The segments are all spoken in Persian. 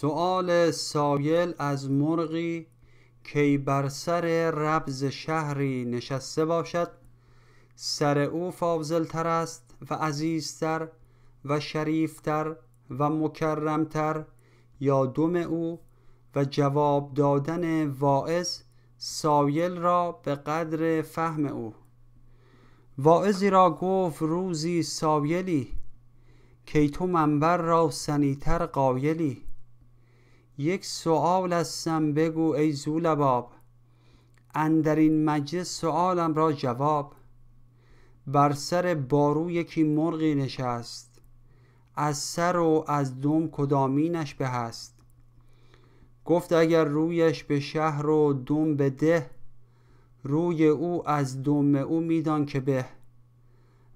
سؤال سایل از مرغی کی بر سر ربز شهری نشسته باشد سر او فاضل تر است و عزیزتر و شریفتر و مکرمتر یا دم او و جواب دادن واعظ سایل را به قدر فهم او. واعظی را گفت روزی سایلی کی تو منبر را سنیتر قایلی. یک سؤال استم بگو ای زولباب. اندر این مجلس سؤالم را جواب. بر سر بارو یکی مرغی نشست. از سر و از دم کدامینش به است گفت اگر رویش به شهر و دم به ده روی او از دم او میدان که به.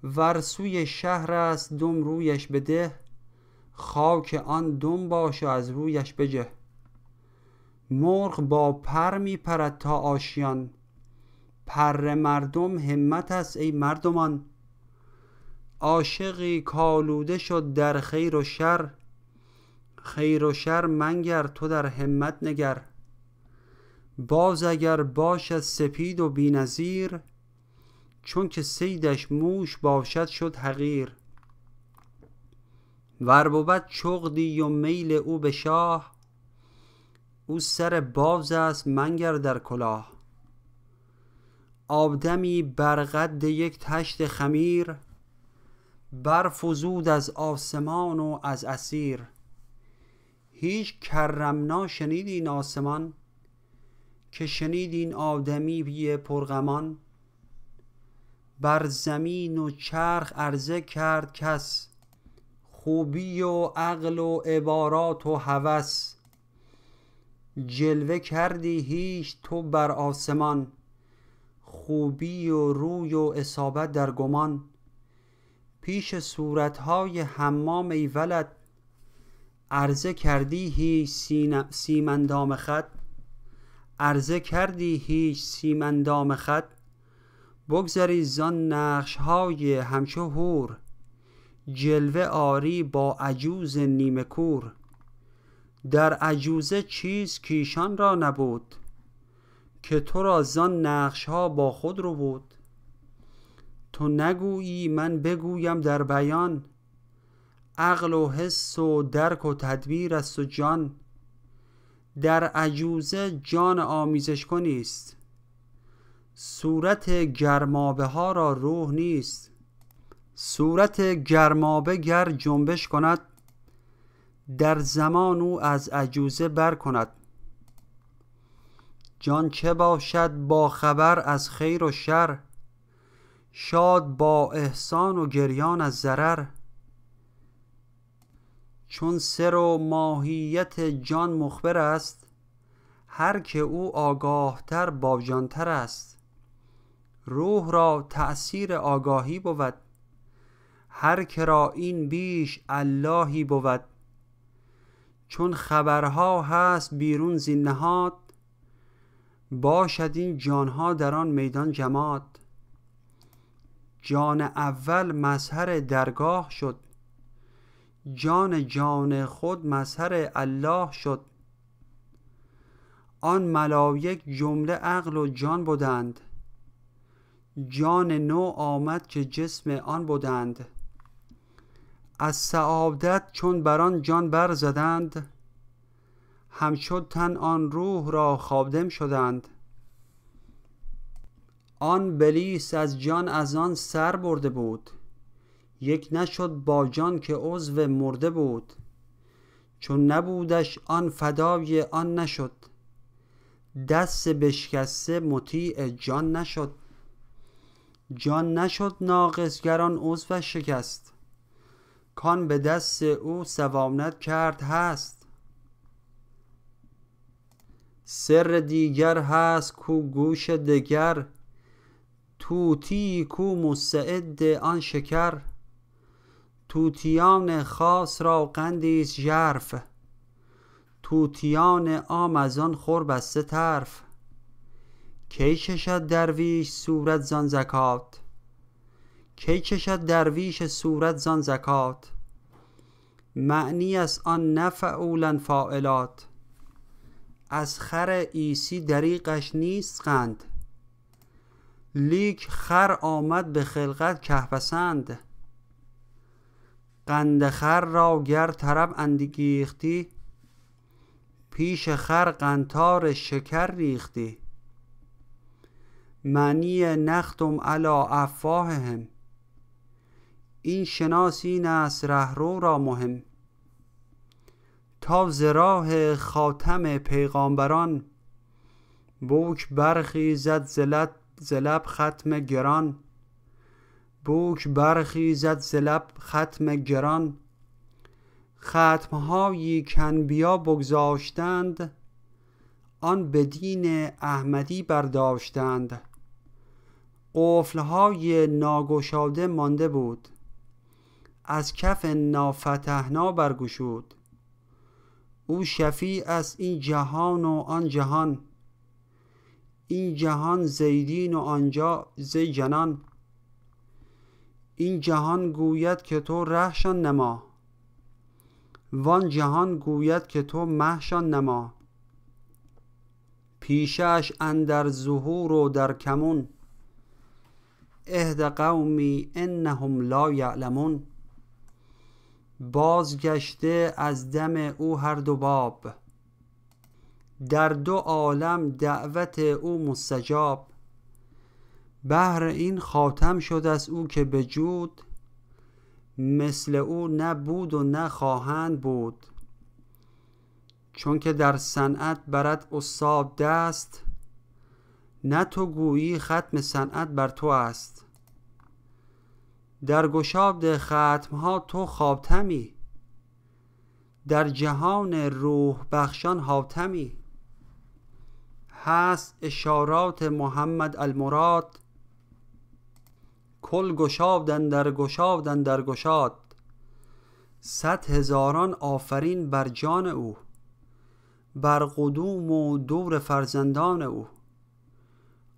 ور سوی شهر است دم رویش به ده. خاک آن دم باش و از رویش بجه. مرغ با پر می پرد تا آشیان. پر مردم همت است ای مردمان. عاشقی کالوده شد در خیر و شر. خیر و شر منگر تو در همت نگر. باز اگر باشد سپید و بی نظیر چون که صیدش موش باشد شد حقیر. ور بود چغدی و میل او به شاه او سر باز است منگر در کلاه. آدمی بر قد یک طشت خمیر برفزود از آسمان و از اثیر هیچ کرمنا شنید این آسمان که شنید این آدمی پرغمان. بر زمین و چرخ عرضه کرد کس خوبی و عقل و عبارات و هوس. جلوه کردی هیچ تو بر آسمان. خوبی و روی و اصابت در گمان. پیش صورتهای حمام ای ولد. عرضه کردی هیچ سیم اندام خط. عرضه کردی هیچ سیم اندام خط. بگذری زان نقشهای همچو حور. جلوه آری با عجوز نیمه کور. در عجوزه چیز کایشان را نبود که تو را زان نقشها با خود ربود تو نگویی من بگویم در بیان عقل و حس و درک و تدبیر است و جان. در عجوزه جان آمیزش کنیست صورت گرمابه ها را روح نیست. صورت گرمابه گر جنبش کند در زمان او از عجوزه بر کند. جان چه باشد با خبر از خیر و شر؟ شاد با احسان و گریان از ضرر. چون سر و ماهیت جان مخبر است هر که او آگاه تر با جان تر است. روح را تأثیر آگاهی بود. هر که را این بیش اللهی بود. چون خبرها هست بیرون زین نهاد باشد این جانها در آن میدان جماد. جان اول مظهر درگاه شد جان جان خود مظهر الله شد. آن ملایک جمله عقل و جان بدند جان نو آمد که جسم آن بدند. از سعادت چون بر آن جان بر زدند همچو تن آن روح را خادم شدند. آن بلیس از جان از آن سر برده بود یک نشد با جان که عضو مرده بود. چون نبودش آن فدای آن نشد دست بشکسته مطیع جان نشد. جان نشد ناقص گر آن عضوش شکست. کان به دست او سوانح کرد هست. سر دیگر هست کو گوش دگر طوطیی کو مستعد آن شکر. طوطیان خاص را قندیست ژرف طوطیان عام از آن خور بسته طرف. کی چشد درویش صورت زان زکات؟ کی چشد درویش صورت زان زکات؟ معنی از آن نفعولا فاعلات. از خر عیسی دریقش نیست قند. لیک خر آمد به خلقت کهپسند. قند خر را گر طرب اندگیختی پیش خر قنتار شکر ریختی. معنی نختم علا افواههم. این شناس این رهرو را مهم. تا ز راه خاتم پیغامبران بوک برخیزد زلت زلب ختم گران. بوک برخیزد زلب ختم گران. ختمهایی کنبیا بگذاشتند آن به دین احمدی برداشتند. قفلهای ناگشاده مانده بود. از کف نافتحنا برگشود. او شفیع است این جهان و آن جهان. این جهان زیدین و آنجا زی جنان این جهان گوید که تو رهشان نما. وان جهان گوید که تو محشان نما. پیشش اندر ظهور و در کمون. اهد قومی انهم لا یعلمون. بازگشته از دم او هر دو باب. در دو عالم دعوت او مستجاب. بهر این خاتم شد از او که به جود مثل او نه بود و نه خواهند بود. چون که در صنعت برد استاد دست نه تو گویی ختم صنعت بر تو است. در گشاد ختمها تو خاتمی. در جهان روح بخشان حاتمی. هست اشارات محمد المراد. کل گشادن در گشادن در گشاد. صد هزاران آفرین بر جان او. بر قدوم و دور فرزندان او.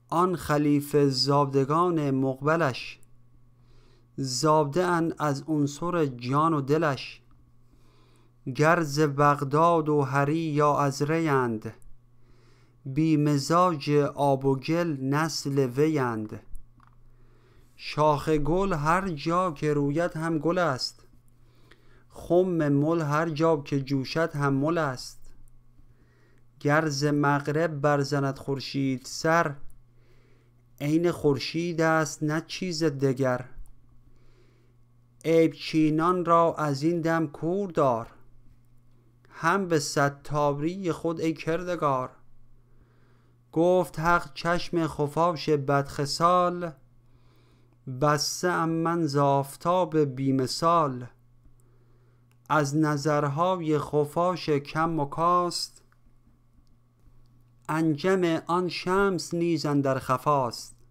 آن خلیفه زابدگان مقبلش. زابده ان از عنصر جان و دلش. گرز بغداد و هری یا از ریند بی مزاج آب و گل نسل ویند شاخ گل هر جا که روید هم گل است. خم مل هر جا که جوشد هم مل است. گرز مغرب برزند خورشید سر عین خورشید است نه چیز دگر عیب چینان را از این دم کور دار. هم به ستابری خود ای کردگار. گفت حق چشم خفاش بدخسال بسته ام من ز آفتاب بی مثال از نظرهای خفاش کم و کاست انجم آن شمس نیز اندر خفاست.